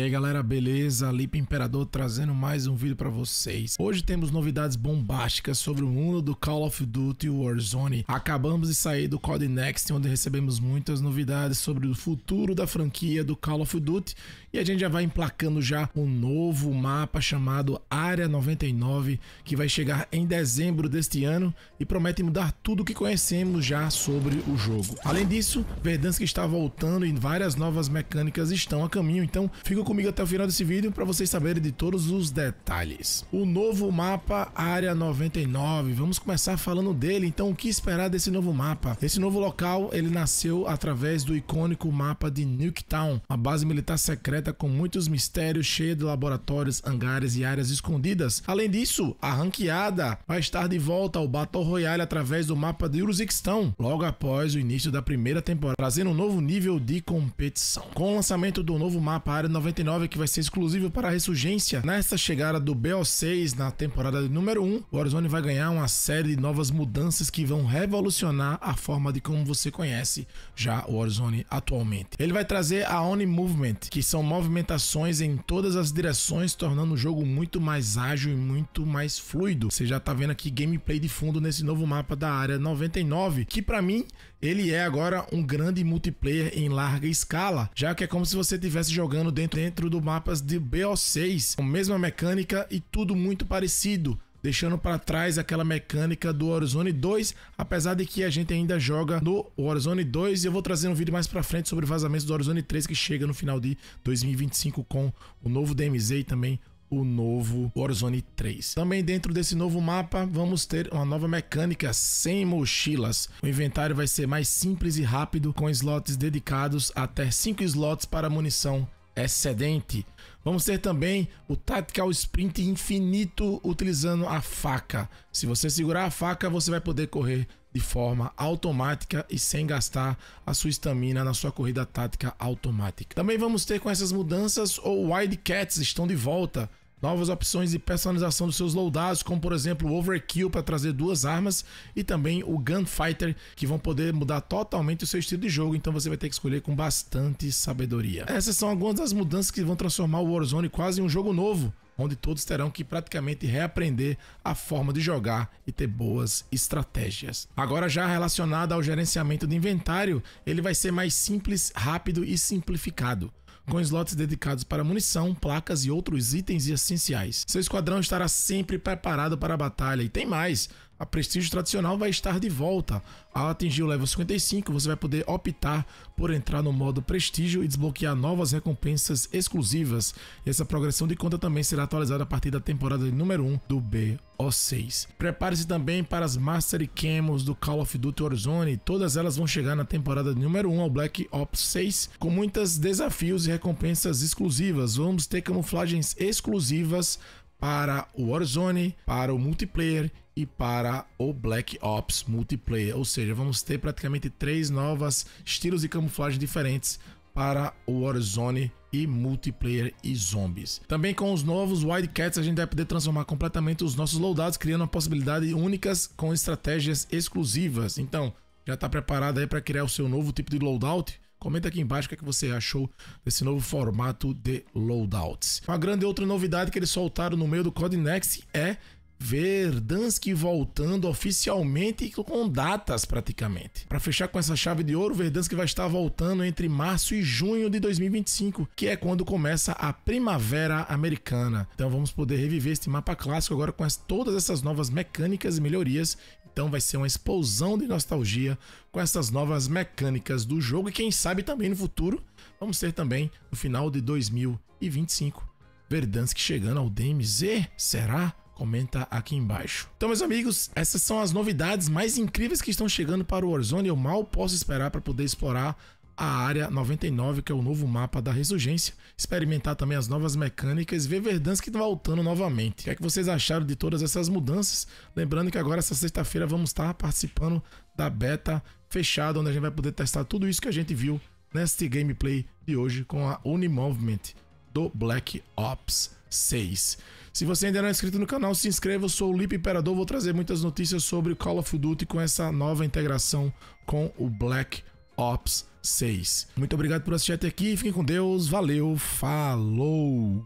E aí galera, beleza? Lipe Imperador trazendo mais um vídeo para vocês. Hoje temos novidades bombásticas sobre o mundo do Call of Duty Warzone. Acabamos de sair do Code Next, onde recebemos muitas novidades sobre o futuro da franquia do Call of Duty. E a gente já vai emplacando já um novo mapa chamado Área 99, que vai chegar em dezembro deste ano e promete mudar tudo o que conhecemos já sobre o jogo. Além disso, Verdansk está voltando e várias novas mecânicas estão a caminho, então fica comigo até o final desse vídeo para vocês saberem de todos os detalhes. O novo mapa Área 99, vamos começar falando dele, então o que esperar desse novo mapa? Esse novo local, ele nasceu através do icônico mapa de Nuketown, uma base militar secreta com muitos mistérios, cheia de laboratórios, hangares e áreas escondidas. Além disso, a ranqueada vai estar de volta ao Battle Royale através do mapa de Urziquistão, logo após o início da primeira temporada, trazendo um novo nível de competição. Com o lançamento do novo mapa Área 99, 99 que vai ser exclusivo para a Ressurgência. Nesta chegada do BO6 na temporada número 1, o Warzone vai ganhar uma série de novas mudanças que vão revolucionar a forma de como você conhece já o Warzone atualmente. Ele vai trazer a Oni Movement, que são movimentações em todas as direções, tornando o jogo muito mais ágil e muito mais fluido. Você já está vendo aqui gameplay de fundo nesse novo mapa da área 99, que para mim ele é agora um grande multiplayer em larga escala, já que é como se você estivesse jogando dentro dentro do mapas de BO6, com a mesma mecânica e tudo muito parecido deixando para trás aquela mecânica do Warzone 2, apesar de que a gente ainda joga no Warzone 2 e eu vou trazer um vídeo mais para frente sobre vazamentos do Warzone 3 que chega no final de 2025 com o novo DMZ e também o novo Warzone 3. Também dentro desse novo mapa vamos ter uma nova mecânica sem mochilas. O inventário vai ser mais simples e rápido com slots dedicados até 5 slots para munição excedente. Vamos ter também o Tactical Sprint infinito utilizando a faca. Se você segurar a faca, você vai poder correr de forma automática e sem gastar a sua estamina na sua corrida tática automática. Também vamos ter com essas mudanças o Wildcats estão de volta novas opções de personalização dos seus loadouts, como por exemplo o Overkill para trazer duas armas e também o Gunfighter, que vão poder mudar totalmente o seu estilo de jogo, então você vai ter que escolher com bastante sabedoria. Essas são algumas das mudanças que vão transformar o Warzone quase em um jogo novo, onde todos terão que praticamente reaprender a forma de jogar e ter boas estratégias. Agora já relacionado ao gerenciamento de inventário, ele vai ser mais simples, rápido e simplificado com slots dedicados para munição, placas e outros itens essenciais. Seu esquadrão estará sempre preparado para a batalha e tem mais a Prestígio Tradicional vai estar de volta. Ao atingir o level 55, você vai poder optar por entrar no modo Prestígio e desbloquear novas recompensas exclusivas. E essa progressão de conta também será atualizada a partir da temporada número 1 do BO6. Prepare-se também para as Mastery Camos do Call of Duty Warzone. Todas elas vão chegar na temporada número 1 ao Black Ops 6, com muitos desafios e recompensas exclusivas. Vamos ter camuflagens exclusivas para o Warzone, para o multiplayer e para o Black Ops multiplayer. Ou seja, vamos ter praticamente três novas estilos de camuflagem diferentes para o Warzone e multiplayer e zombies. Também com os novos Wildcats a gente vai poder transformar completamente os nossos loadouts, criando uma possibilidade únicas com estratégias exclusivas. Então, já está preparado aí para criar o seu novo tipo de loadout? Comenta aqui embaixo o que, é que você achou desse novo formato de loadouts. Uma grande outra novidade que eles soltaram no meio do Codenex é Verdansk voltando oficialmente com datas praticamente. Para fechar com essa chave de ouro, Verdansk vai estar voltando entre março e junho de 2025, que é quando começa a primavera americana. Então vamos poder reviver este mapa clássico agora com as, todas essas novas mecânicas e melhorias então vai ser uma explosão de nostalgia com essas novas mecânicas do jogo e quem sabe também no futuro vamos ter também no final de 2025 Verdansk chegando ao DMZ, será? Comenta aqui embaixo. Então, meus amigos, essas são as novidades mais incríveis que estão chegando para o Warzone. Eu mal posso esperar para poder explorar a área 99, que é o novo mapa da Ressurgência, experimentar também as novas mecânicas ver Verdansk voltando novamente. O que é que vocês acharam de todas essas mudanças? Lembrando que agora, essa sexta-feira, vamos estar participando da beta fechada, onde a gente vai poder testar tudo isso que a gente viu neste gameplay de hoje com a Unimovement do Black Ops 6. Se você ainda não é inscrito no canal, se inscreva. Eu sou o Lipe Imperador, vou trazer muitas notícias sobre Call of Duty com essa nova integração com o Black Ops 6. Muito obrigado por assistir até aqui. Fiquem com Deus. Valeu. Falou.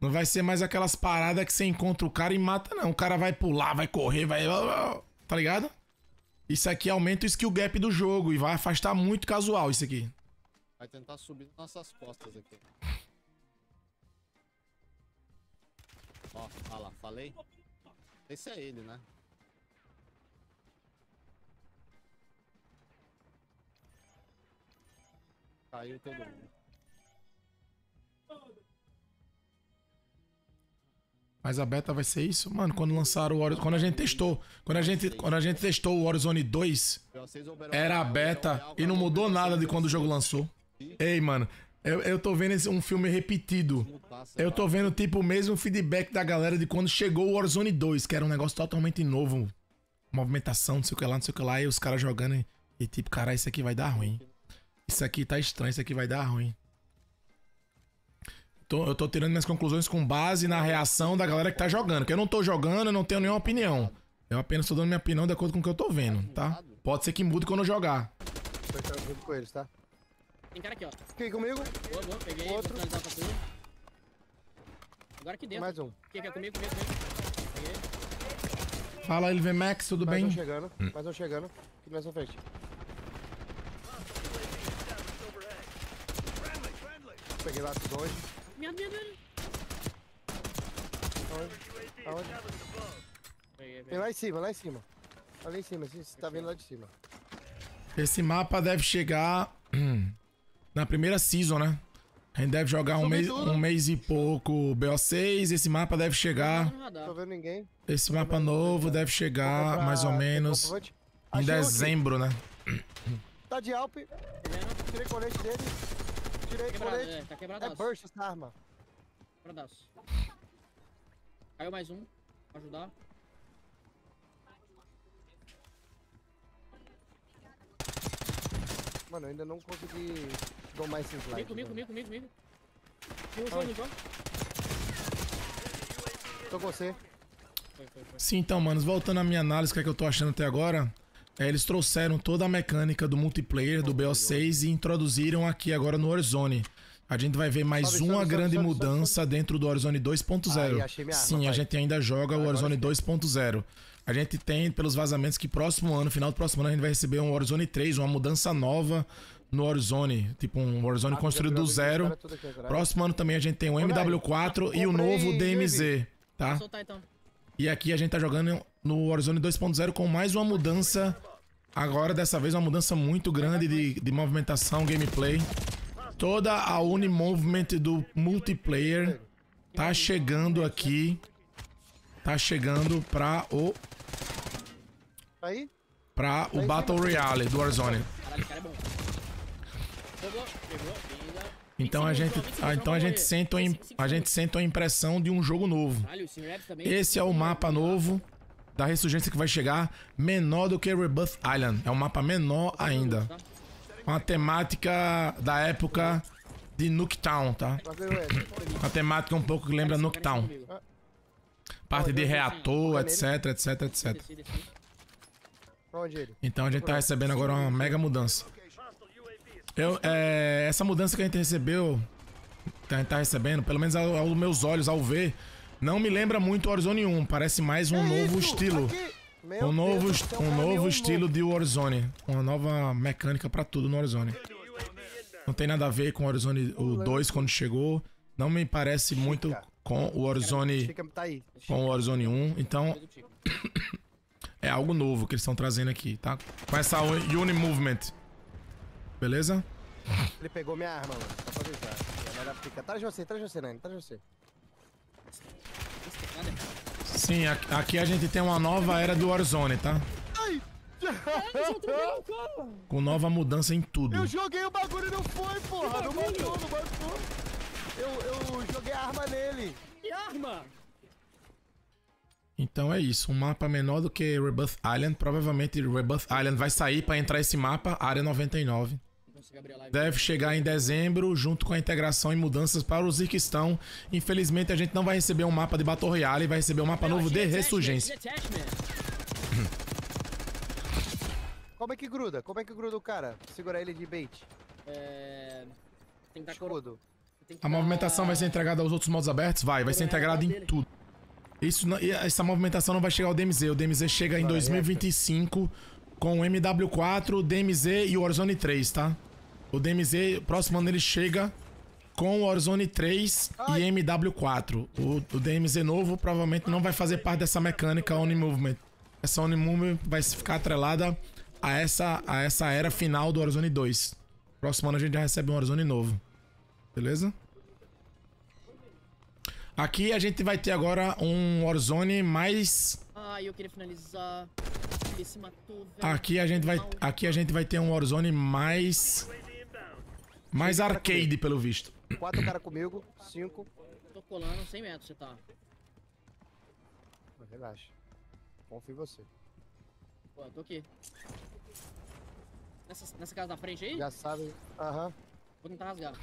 Não vai ser mais aquelas paradas que você encontra o cara e mata, não. O cara vai pular, vai correr, vai. Tá ligado? Isso aqui aumenta o skill gap do jogo e vai afastar muito casual isso aqui. Vai tentar subir nossas costas aqui. Ó, olha lá, falei? Esse é ele, né? Caiu todo mundo. Mas a beta vai ser isso? Mano, quando lançaram o Warzone, quando a gente testou, quando a gente, quando a gente testou o Warzone 2, era a beta e não mudou nada de quando o jogo lançou. Ei, mano, eu, eu tô vendo esse, um filme repetido. Eu tô vendo, tipo, o mesmo feedback da galera de quando chegou o Warzone 2, que era um negócio totalmente novo. Movimentação, não sei o que lá, não sei o que lá, e os caras jogando e, e tipo, cara, isso aqui vai dar ruim. Isso aqui tá estranho, isso aqui vai dar ruim. Tô, eu tô tirando minhas conclusões com base na reação da galera que tá jogando. Que eu não tô jogando, eu não tenho nenhuma opinião. Eu apenas tô dando minha opinião de acordo com o que eu tô vendo, tá? Pode ser que mude quando eu jogar. Tô junto com eles, tá? Tem cara aqui, ó. Fiquei comigo. Boa, boa, peguei, Outro. vou finalizar pra tu. Agora aqui dentro. Mais um. Quem quer comigo, comigo, comigo. Peguei. Fala, LV Max, tudo Mais bem? um chegando. Mais um chegando. Aqui na sua frente. Peguei lá de longe. Minha, minha, minha. Aonde? Aonde? Peguei, Tem lá em cima, lá em cima. Lá em cima, você tá vendo lá de cima. Esse mapa deve chegar hum, na primeira season, né? A gente deve jogar um mês, um mês e pouco BO6. Esse mapa deve chegar. Tô vendo ninguém. Esse mapa novo deve chegar mais ou menos em dezembro, né? Tá de Alp. Tá? Tirei colete dele. Tirei Quebrado, colete. é, tá É burst essa arma. Quebradaço. Caiu mais um. Pra ajudar. Mano, eu ainda não consegui domar esse slide. Comigo, comigo, comigo, comigo, comigo. Tô com você. Foi, foi, foi. Sim, então, manos, voltando à minha análise, o que, é que eu tô achando até agora. é, eles trouxeram toda a mecânica do multiplayer do BO6 e introduziram aqui agora no Warzone. A gente vai ver mais Sobe, uma sobe, grande sobe, mudança dentro do Warzone 2.0. Aí, achei minha arma, Sim, a gente ainda joga o Warzone sim. 2.0. A gente tem, pelos vazamentos, que próximo ano, final do próximo ano, a gente vai receber um Warzone 3, uma mudança nova no Warzone. Tipo, um Warzone Ah, construído do zero. Próximo ano também a gente tem o velho, MW4 e o novo. DMZ, tá? Então. E aqui a gente tá jogando no Warzone 2.0 com mais uma mudança. Agora, dessa vez, uma mudança muito grande de, de movimentação, gameplay. Toda a Unimovement do multiplayer tá chegando aqui. Tá chegando pra o, Aí, pra o Battle Royale do Warzone. Caralho, o cara é bom. Então a gente, então a gente sente uma, a gente sente a impressão de um jogo novo. Esse é o mapa novo da ressurgência que vai chegar, menor do que Rebirth Island. É um mapa menor ainda. Uma temática da época de Nuketown, tá? Uma temática um pouco que lembra Nuketown. Parte de reator, etc, etc, etc. Então a gente tá recebendo agora uma mega mudança. Eu, é, essa mudança que a gente recebeu, que a gente tá recebendo, pelo menos ao- aos meus olhos, ao ver, não me lembra muito Warzone 1. Parece mais um Que novo isso? estilo. Um novo, Deus um cara, novo estilo de Warzone. Uma nova mecânica pra tudo no Warzone. Não tem nada a ver com o Warzone o 2 quando chegou. Não me parece muito com o Warzone Fica, tá aí. com o Warzone 1. Então é algo novo que eles estão trazendo aqui, tá? Com essa Uni Movement. Beleza? Ele pegou minha arma, mano. Só pra avisar. E agora fica. Atrás de você, atrás de você, Nani. Atrás de você. É. Sim, aqui a gente tem uma nova era do Warzone, tá? Com nova mudança em tudo. Eu joguei o bagulho e não foi, porra. Não matou, não matou. Eu, eu joguei a arma nele. Que arma! Então é isso, um mapa menor do que Rebirth Island. Provavelmente Rebirth Island vai sair pra entrar esse mapa, área 99. Não consigo abrir a live. Deve chegar em dezembro, junto com a integração e mudanças para os que estão. Infelizmente a gente não vai receber um mapa de Battle Royale, vai receber um mapa novo de ressurgência. Como é que gruda? Como é que gruda o cara? Segura ele de bait. É. Tem que dar coro. Escudo. tem que A dar- movimentação vai ser entregada aos outros modos abertos? Vai, vai ser integrada em tudo. Isso, não- essa movimentação não vai chegar ao DMZ. O DMZ chega em Vai, 2025 com o MW4, DMZ e o Warzone 3, tá? O DMZ, próximo ano ele chega com o Warzone 3 e MW4. O, o DMZ novo provavelmente não vai fazer parte dessa mecânica Oni Movement. Essa Oni Movement vai ficar atrelada a essa, a essa era final do Warzone 2. Próximo ano a gente já recebe um Warzone novo. Beleza? Aqui a gente vai ter agora um Warzone mais. Ai, eu queria finalizar. Ele se matou, velho. Aqui a gente vai, aqui a gente vai ter um Warzone mais mais arcade pelo visto. Quatro cara comigo. Cinco. Tô colando 100 metros, você tá. Relaxa. Confio em você. Pô, eu tô aqui. Nessa, nessa casa da frente aí? Já sabe. Aham. Vou tentar rasgar.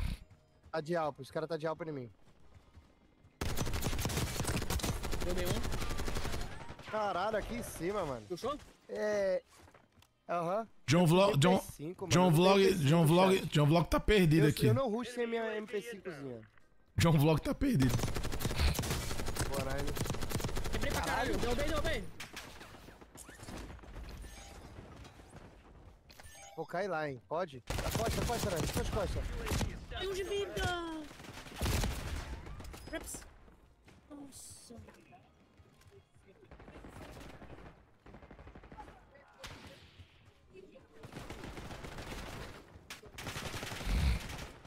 Tá de alpa. Os caras tá de alpa em mim. Deu um. Caralho, aqui em cima, mano. Puxou? É. Aham. John Vlog, John, MP5, mano. John não Vlog, tenho MP5, John Vlog. John Vlog tá perdido Eu, aqui. eu não rush sem minha MP5zinha. John Vlog tá perdido. Bora aí. Quebrei pra caralho. Deu bem, deu bem. Vou cair lá, hein? Pode? Costa, costa, Nani. Costa, costa. Ai, um de vida. Reps.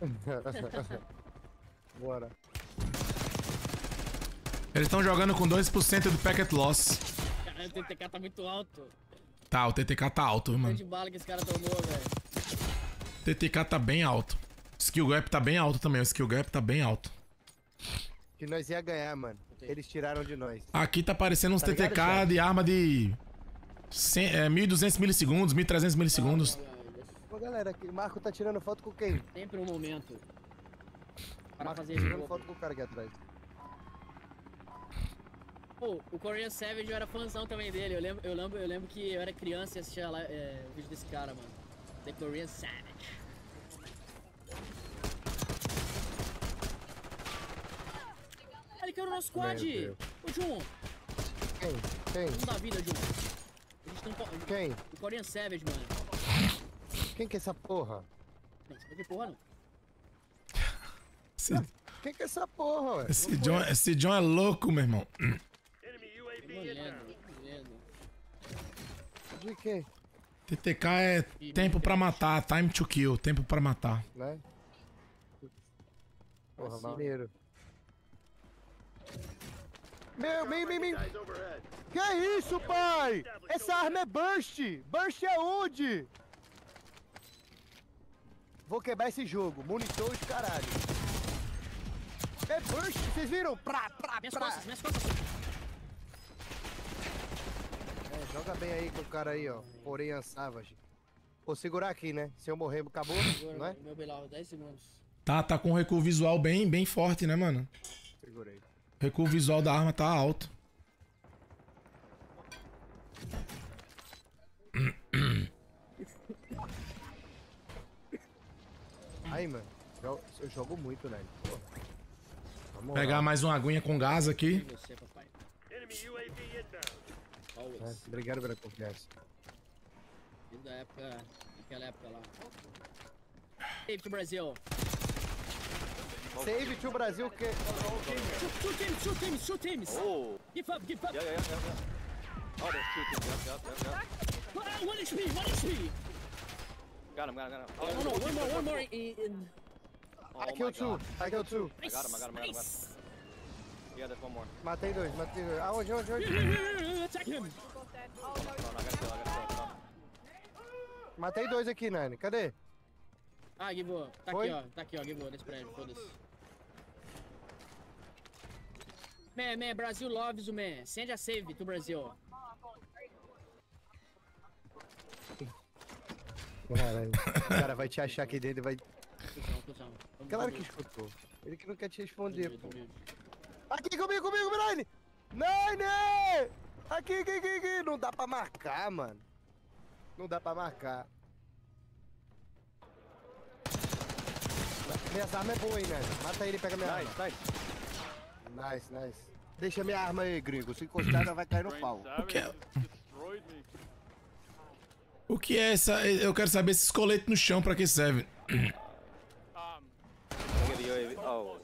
Bora. Eles estão jogando com 2% do packet loss. Caralho, o TTK tá muito alto. Tá, o TTK tá alto, mano. de bala que esse cara tomou, velho. TTK tá bem alto. Skill gap tá bem alto também. O skill gap tá bem alto. Que nós ia ganhar, mano. Eles tiraram de nós. Aqui tá aparecendo uns Tá ligado, TTK Thiago? de arma de 100, é, 1200 milissegundos, 1300 milissegundos. Ô, galera, aqui, o Marco tá tirando foto com quem? Sempre um momento. Para Marco fazer tá tirando jogo. foto com o cara aqui atrás. Pô, o Korean Savage eu era fãzão também dele. Eu lembro, eu lembro, eu lembro que eu era criança e assistia lá, é, o vídeo desse cara, mano. The Korean Savage. Ele caiu no nosso squad! Ô, Jun, Quem? Quem? não dá vida, Jun. A gente um... Quem? O Korean Savage, mano. Quem que é essa porra? Não, porra, não. Esse, Quem que é essa porra, ué? esse John, esse John é louco, meu irmão. Molhando. De quê? TTK é tempo pra matar, time to kill, tempo pra matar. Né? Porra, maneiro. Meu, meu, meu, meu. Que isso, pai? Essa arma é burst. Burst é onde? Vou quebrar esse jogo. Monitor os caralho. É burst, vocês viram? Pra, pra, Minhas pra. costas, minhas costas. É, joga bem aí com o cara aí, ó. Porém, Savage. Vou segurar aqui, né? Se eu morrer, acabou, Agora, não é? Meu Belau, 10 segundos. Tá, tá com um recuo visual bem, bem forte, né, mano? Segurei. O recuo visual da arma tá alto. Aí, mano. Eu, eu jogo muito, né? Pegar lá. mais uma aguinha com gás aqui. você, papai. É, obrigado pela confiança. Desde a época, naquela época lá. Save to Brasil. Save to Brasil que. Shoot, shoot teams, shoot teams, shoot teams. Oh, Give up, give up. yeah, yeah, yeah, yeah. Oh, there's two teams. Yep, yep, yep, yep. Ah, one HP, one HP. Got him, got him, got him. Oh, no, no, one more, one more. In, in. Oh, I killed two. I killed two. Nice, got him, I got him, I got him, I got him. Yeah, there's one more. Matei dois, matei dois. Aonde, onde, onde? Attack him. Oh, no, I gotta kill, I gotta kill. No. Matei dois aqui, Nani. Cadê? Ah, Gibo, tá Foi? aqui, ó. Tá aqui, ó, Gibo, nesse prédio, foda-se. Man, man, Brasil loves o man. Send a save to Brasil. Caralho. O cara vai te achar aqui dentro e vai. Claro que escutou. Ele que não quer te responder, pô. Aqui comigo, comigo, Nani! Nani! Aqui, aqui, aqui, aqui! Não dá pra marcar, mano. Não dá pra marcar. Minhas armas é boa, hein, né? Mata ele e pega minha Nice, arma. nice. Nice, nice. Deixa minha arma aí, gringo. Se encostar, ela vai cair no pau. O que é, o que é essa... Eu quero saber esses coletes no chão pra que serve. Oh.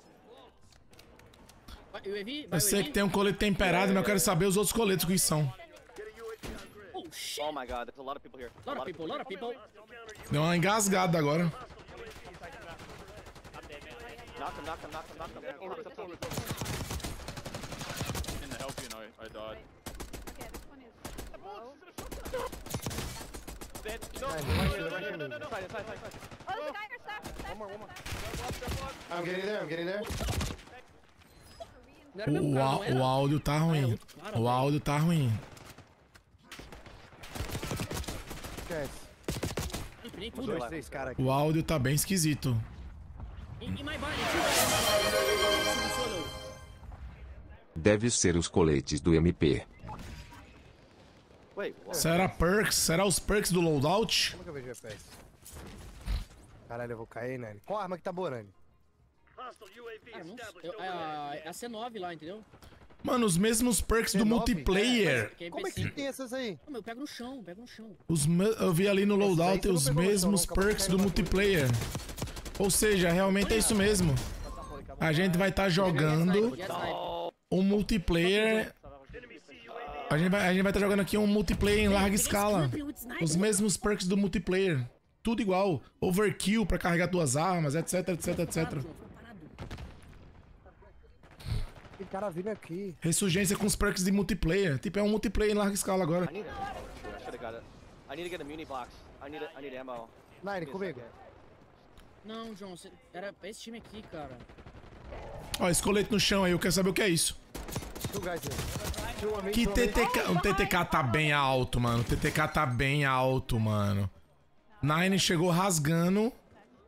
Eu sei que tem um colete temperado, mas eu quero saber os outros coletes que são. Oh, shit. Oh my god, there's a lot of people here. Lot of people, lot of people. Deu uma engasgada agora. Knock him, knock him, knock him, knock him. Over, up, up. Didn't help you, and I, I died. Okay, this one is low. Dead. No. Side, side, side, side. Oh, there's a guy One more, one more. I'm getting there, I'm getting there. O, cara, á- não era? o áudio tá ruim. O áudio tá ruim. O áudio tá bem esquisito. Deve ser os coletes do MP. Será perks? Será os perks do loadout? Como que eu vejo FPS? Caralho, eu vou cair, Nani. Qual arma que tá boa, Nani? Não sei. Eu- a, a C9 lá, entendeu? Mano, os mesmos perks do C9? multiplayer. Que é Como é que MP5. tem essas aí? Não, eu pego no chão, pego no chão. Os eu vi ali no loadout os mesmos chão, perks do multiplayer. Ou seja, realmente é isso mesmo. A gente vai estar jogando a sniper? um multiplayer. A gente vai a gente vai estar jogando aqui um multiplayer em larga escala. Os mesmos perks do multiplayer. Tudo igual. Overkill pra carregar duas armas, etc, etc, etc. Tem cara vindo aqui. Ressurgência com os perks de multiplayer. Tipo, é um multiplayer em larga escala agora. I need it. Shoot, I should have got it. I need to get a muni box. I need, a, I need ammo. Nine, comigo. Não, John, você- era esse time aqui, cara. Ó, esse colete no chão aí, eu quero saber o que é isso. Que. TTK. O TTK tá bem alto, mano. O TTK tá bem alto, mano. Nine chegou rasgando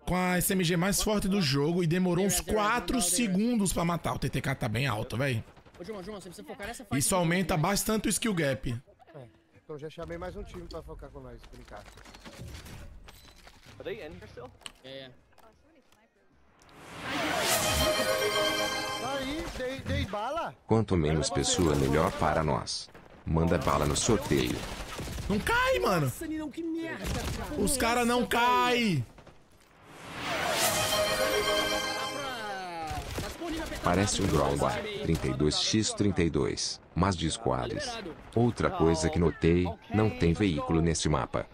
com a SMG mais forte do jogo e demorou uns 4 segundos pra matar. O TTK tá bem alto, velho. Ô, João, João, você precisa focar nessa fase. Isso aumenta bastante o skill gap. Então já chamei mais um time pra focar com nós, brincar. Are they in here still? Aí, dei, dei bala. Quanto menos pessoa, melhor para nós. Manda bala no sorteio. Não cai, mano. Nossa, merda, cara. Os caras não caem. Parece um Gromba Aí. 32x32, mas de squads. Outra coisa que notei, não tem veículo nesse mapa.